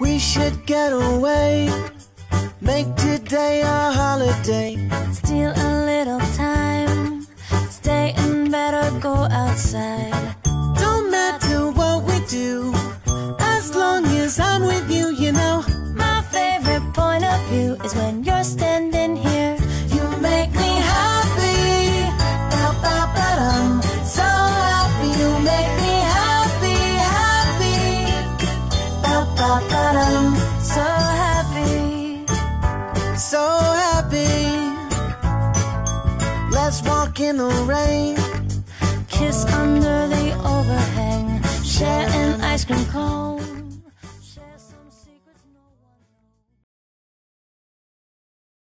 We should get away. Make today a holiday. Steal a little time. Stay in better go outside. Don't matter what we do, as long as I'm with you, you know. My favorite point of view is when you're standing Dum. So happy. So happy. Let's walk in the rain. Kiss under the overhang. Share an ice cream cone.